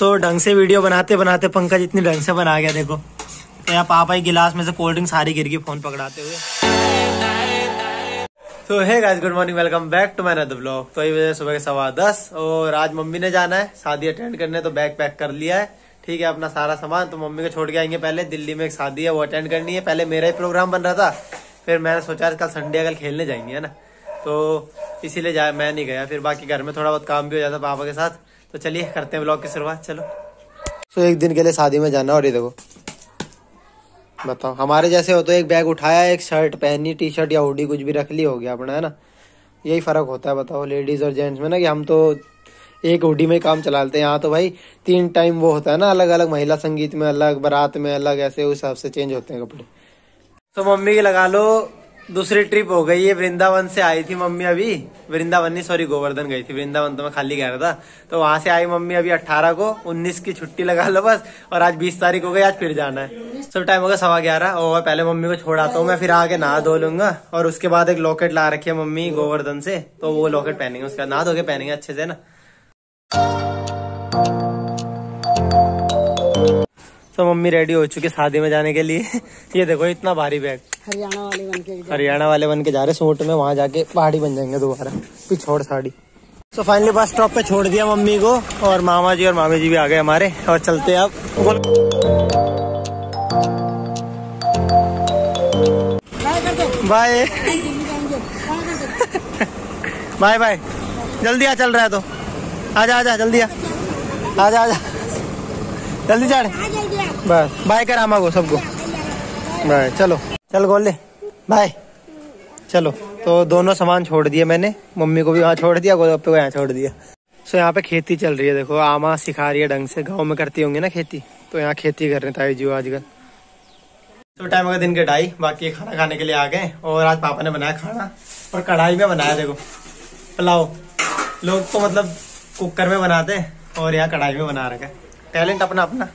सो ढंग से वीडियो बनाते बनाते पंकज इतनी ढंग से बना गया, देखो। तो यहाँ पापा ही गिलास में से कोल्ड ड्रिंक सारी गिर गई फ़ोन पकड़ाते हुए। तो है guys good morning welcome back to another blog तो ये सुबह के सवा दस, और आज मम्मी ने जाना है। शादी अटेंड करने तो बैग पैक कर लिया है। ठीक है, अपना सारा सामान। तो मम्मी को छोड़ के आएँगे पहले। दिल्ली में एक शादी है, वो अटेंड करनी है। पहले मेरा ही प्रोग्राम बन रहा था। फिर मैंने सोचा कल संडे कल खेलने जाएँगे, है ना? तो इसीलिए मैं नहीं गया। फिर बाकी घर में थोड़ा बहुत काम भी हो जाता पापा के साथ। तो चलिए करते हैं ब्लॉग की शुरुआत चलो। तो एक दिन के लिए शादी में जाना और ये देखो। बताओ। हमारे जैसे हो तो एक बैग उठाया एक शर्ट पहनी टी शर्ट या हुडी कुछ भी रख ली हो गया अपना है ना? यही फ़र्क होता है बताओ लेडीज़ और जेंट्स में ना कि हम तो एक हुडी में ही काम चला लेते हैं। यहाँ तो भाई तीन टाइम वो होता है ना अलग अलग महिला संगीत में अलग बारात में अलग ऐसे उस हिसाब से चेंज होते हैं कपड़े। तो मम्मी की लगा लो दूसरी ट्रिप हो गई है, वृंदावन से आई थी मम्मी अभी। वृंदावन नहीं सॉरी गोवर्धन गई थी। वृंदावन तो मैं खाली गया था। तो वहाँ से आई मम्मी अभी 18 को 19 की छुट्टी लगा लो बस, और आज 20 तारीख हो गई, आज फिर जाना है। सब टाइम हो गया सवा ग्यारह। और पहले मम्मी को छोड़ाता हूँ, मैं फिर आके नहा धो लूँगा। और उसके बाद एक लॉकेट ला रखी है मम्मी गोवर्धन से तो वो लॉकेट पहनेंगे। उसके बाद नहा धो के पहनेंगे अच्छे से ना? तो मम्मी रेडी हो चुकी शादी में जाने के लिए। ये देखो इतना भारी बैग हरियाणा वाले बन के हरियाणा वाले बन के जा रहे सूट में वहाँ जाके पहाड़ी बन जाएँगे दोबारा। पिछोड़ साड़ी। तो फाइनली बस स्टॉप पे छोड़ दिया मम्मी को और मामा जी और मामी जी भी आ गए हमारे और चलते अब। बाय बाय बाय जल्दी आ चल रहा है तो। आजा आजा जल्दी आ। आजा आजा। जल्दी चढ़ बस। बाय कर आमा को सबको। बाय चलो। चल गोल बाय चलो। तो दोनों सामान छोड़ दिए मैंने। मम्मी को भी वहाँ छोड़ दिया, गोलगप्पे को यहाँ छोड़ दिया। सो यहाँ पे खेती चल रही है, देखो। आमा सिखा रही है ढंग से। गाँव में करती होंगी ना खेती। तो यहाँ खेती कर रहे ताई जी आजकल। तो टाइम अगर दिन के ढाई। बाकी खाना खाने के लिए आ गए। और आज पापा ने बनाया खाना। और कढ़ाई में बनाया, देखो। पुलाव। लोग तो मतलब कुकर में बनाते और यहाँ कढ़ाई में बना रखा है। टैलेंट अपना अपना।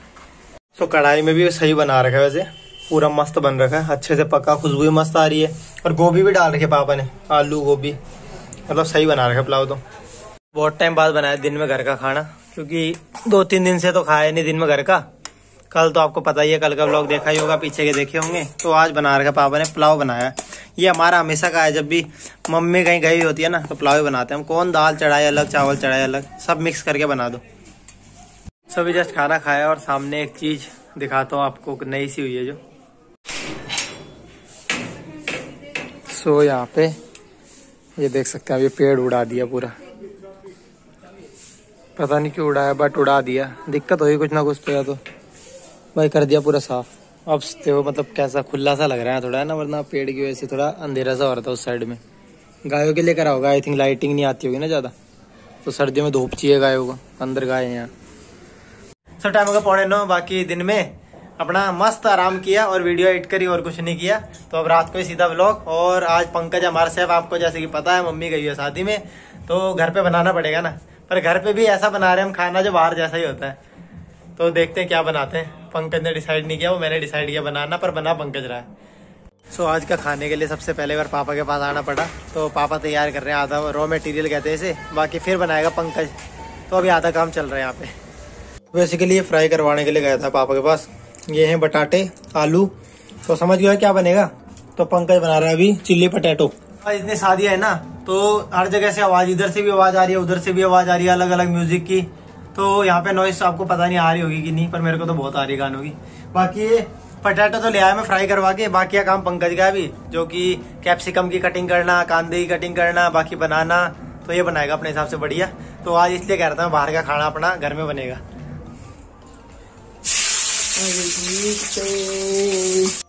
तो कढ़ाई में भी सही बना रखा है वैसे। पूरा मस्त बन रखा है। अच्छे से पका, खुशबू मस्त आ रही है। और गोभी भी डाल रखे पापा ने, आलू, गोभी। मतलब सही बना रखा पुलाव तो। बहुत टाइम बाद बनाया दिन में घर का खाना, क्योंकि दो तीन दिन से तो खाया नहीं दिन में घर का। कल तो आपको पता ही है, कल का ब्लॉग देखा ही होगा, पीछे के देखे होंगे। तो आज बना रखा पापा ने पुलाव बनाया। ये हमारा हमेशा का है, जब भी मम्मी कहीं गई होती है ना तो पुलाव ही बनाते हैं। हम कौन दाल चढ़ाए अलग, चावल चढ़ाए अलग, सब मिक्स करके बना दो। सभी जस्ट खाना खाया और सामने एक चीज़ दिखाता हूँ आपको नई सी हुई है जो। सो so, यहाँ पे ये देख सकते हैं ये पेड़ उड़ा दिया पूरा। पता नहीं क्यों उड़ाया बट उड़ा दिया। दिक्कत होगी कुछ ना कुछ तो या तो। भाई कर दिया पूरा साफ़। अब देखो मतलब कैसा खुला सा लग रहा है थोड़ा है ना वरना पेड़ की वजह से थोड़ा अंधेरा सा हो रहा था उस साइड में। गायों के लिए करा होगा आई थिंक लाइटिंग नहीं आती होगी ना ज़्यादा। तो सर्दियों में धूप चाहिए गायों को अंदर गाय है यहाँ। सब टाइम होगा पौने नौ बाकी दिन में अपना मस्त आराम किया और वीडियो एडिट करी और कुछ नहीं किया तो अब रात को ही सीधा ब्लॉग और आज पंकज हमारे साहब आपको जैसे कि पता है, मम्मी गई है शादी में तो घर पे बनाना पड़ेगा ना। पर घर पे भी ऐसा बना रहे हम खाना जो बाहर जैसा ही होता है। तो देखते हैं क्या बनाते हैं। पंकज ने डिसाइड नहीं किया, वो मैंने डिसाइड किया बनाना, पर बना पंकज रहा है। सो आज का खाने के लिए सबसे पहले बार पापा के पास आना पड़ा। तो पापा तैयार कर रहे हैं आधा रॉ मटेरियल कहते हैं इसे, बाकी फिर बनाएगा पंकज। तो अभी आधा काम चल रहा है यहाँ पे। बेसिकली ये फ्राई करवाने के लिए गया था पापा के पास। ये हैं बटाटे, आलू। तो समझ गया क्या बनेगा? तो पंकज बना रहा है अभी चिल्ली पटेटो इतनी शादियाँ है ना तो हर जगह से आवाज़, इधर से भी आवाज़ आ रही है, उधर से भी आवाज़ आ रही है अलग अलग म्यूज़िक की। तो यहाँ पे नॉइस आपको पता नहीं आ रही होगी कि नहीं, पर मेरे को तो बहुत आ रही गानों की। बाकी पटाटो तो ले आया मैं फ्राई करवा के, बाकी काम पंकज का भी जो कि कैप्सिकम की कटिंग करना, कांदे की कटिंग करना, बाकी बनाना तो ये बनाएगा अपने हिसाब से बढ़िया। तो आज इसलिए कह रहा था बाहर का खाना अपना घर में बनेगा।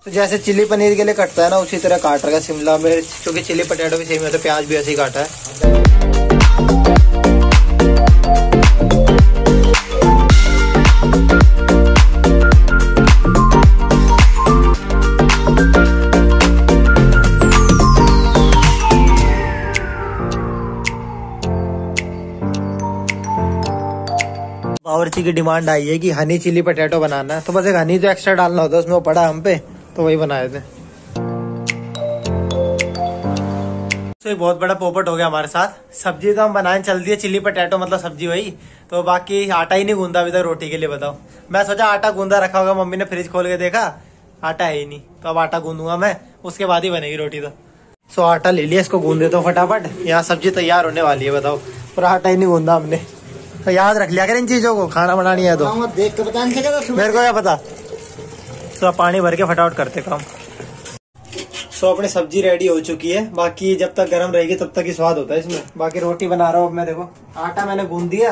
तो जैसे चिल्ली पनीर के लिए कटता है ना, उसी तरह काट रहा है शिमला मिर्च, क्योंकि चिल्ली पटेटो भी सेम है तो प्याज भी ऐसे ही काटा है। बावर्ची की डिमांड आई है कि हनी चिली पटेटो बनाना है। तो बस एक हनी तो एक्स्ट्रा डालना होता है, उसमें वो पड़ा हम पे तो वही बनाए थे। तो एक बहुत बड़ा पोपट हो गया हमारे साथ। सब्ज़ी तो हम बनाने चल दिए चिल्ली पटेटो मतलब सब्ज़ी वही। तो बाकी आटा ही नहीं गूंदा अभी तक रोटी के लिए, बताओ। मैं सोचा आटा गूंदा रखा होगा, मम्मी ने फ्रिज खोल के देखा, आटा है ही नहीं। तो अब आटा गूंदूँगा मैं, उसके बाद ही बनेगी रोटी तो। सो आटा ले लिया इसको, गूंद देता हूँ फटाफट। यहाँ सब्ज़ी तैयार होने वाली है, बताओ। पर आटा ही नहीं गूंदा हमने। तो याद रख लिया कर इन चीज़ों को। खाना बनानी है तो। देख के बता मेरे को क्या पता? तो पानी भर के फटाफट करते काम। सो अपनी सब्ज़ी रेडी हो चुकी है। बाकी जब तक गर्म रहेगी तब तक ही स्वाद होता है इसमें। बाकी रोटी बना रहा हूँ अब मैं देखो। आटा मैंने गूंद दिया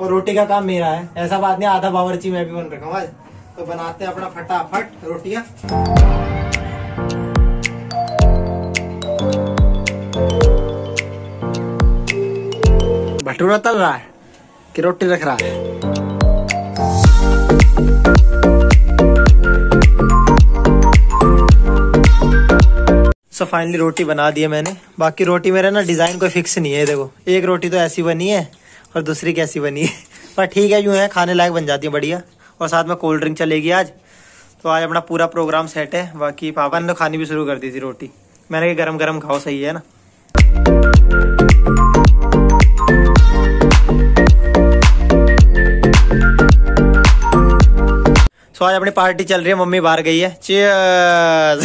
और रोटी का काम मेरा है। ऐसा बात नहीं आधा बावरची मैं भी बन रखा हूँ आज तो बनाते हैं अपना फटाफट रोटियाँ। भटूरा तल रहा है। कि रोटी रख रहा है। सो फाइनली रोटी बना दी है मैंने। बाकी रोटी मेरा ना डिज़ाइन कोई फिक्स नहीं है देखो। एक रोटी तो ऐसी बनी है और दूसरी कैसी बनी है। पर ठीक है, यूँ है, खाने लायक बन जाती है बढ़िया। और साथ में कोल्ड ड्रिंक चलेगी आज। तो आज अपना पूरा प्रोग्राम सेट है। बाकी पापा ने तो खानी भी शुरू कर दी थी रोटी। मैंने कहा गरम गरम खाओ, सही है ना? सो आज अपनी पार्टी चल रही है, मम्मी बाहर गई है। चीयर्स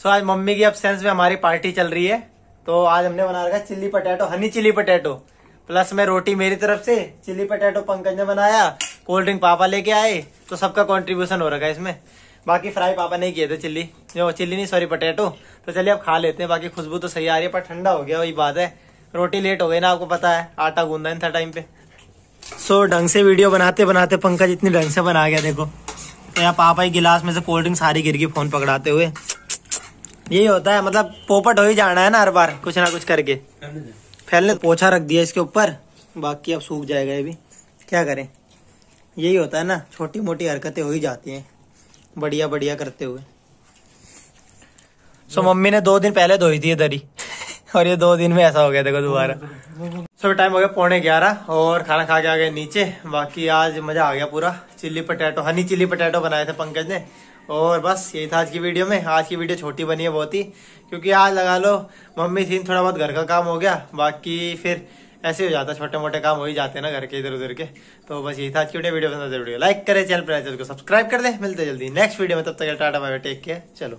सो आज मम्मी की अब्सेंस में हमारी पार्टी चल रही है। तो आज हमने बना रखा chilli potato, honey chilli potato. Plus में रोटी मेरी तरफ़ से, चिल्ली पटेटो पंकज ने बनाया कोल्ड ड्रिंक पापा लेके आए तो सबका कंट्रीब्यूशन हो रखा है इसमें। बाकी फ्राई पापा नहीं किए थे चिल्ली। जो चिल्ली नहीं सॉरी पटेटो। तो चलिए अब खा लेते हैं, बाकी खुशबू तो सही आ रही है, पर ठंडा हो गया, वही बात है। रोटी लेट हो गई ना, आपको पता है, आटा गूंदा इन था टाइम पे। सो so, ढंग से वीडियो बनाते बनाते पंकज इतनी ढंग से बना गया देखो। तो यहाँ पापा ही गिलास में से कोल्ड ड्रिंक सारी गिर गई फ़ोन पकड़ाते हुए। यही होता है मतलब पोपट हो ही जाना है ना हर बार कुछ ना कुछ करके। फैलने पोछा रख दिया इसके ऊपर बाकी अब सूख जाएगा ये भी। क्या करें? यही होता है ना छोटी मोटी हरकतें हो ही जाती हैं बढ़िया बढ़िया करते हुए। सो so, मम्मी ने दो दिन पहले धोई थी ये दरी और ये दो दिन में ऐसा हो गया देखो दोबारा। सो टाइम हो गया पौने ग्यारह और खाना खा के आ गए नीचे। बाकी आज मज़ा आ गया पूरा। Chilli potato, honey chilli potato बनाए थे पंकज ने। और बस, यही था आज की वीडियो में। आज की वीडियो छोटी बनी है बहुत ही, क्योंकि आज लगा लो, मम्मी थी, थोड़ा बहुत घर का काम हो गया। बाकी फिर ऐसे हो जाता छोटे मोटे काम हो ही जाते हैं ना घर के इधर उधर के। तो बस यही था आज की वीडियो वीडियो पसंद वीडियो लाइक करें चैनल पर चैनल को सब्सक्राइब कर दे। मिलते जल्दी नेक्स्ट वीडियो में। तब तक टाटा बाय टेक केयर चलो।